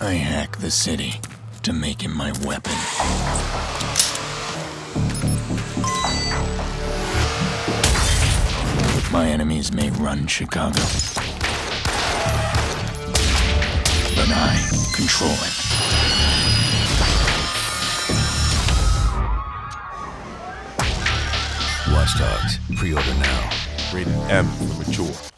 I hack the city to make him my weapon. My enemies may run Chicago, but I control it. Watch Dogs. Pre-order now. Rated M for mature.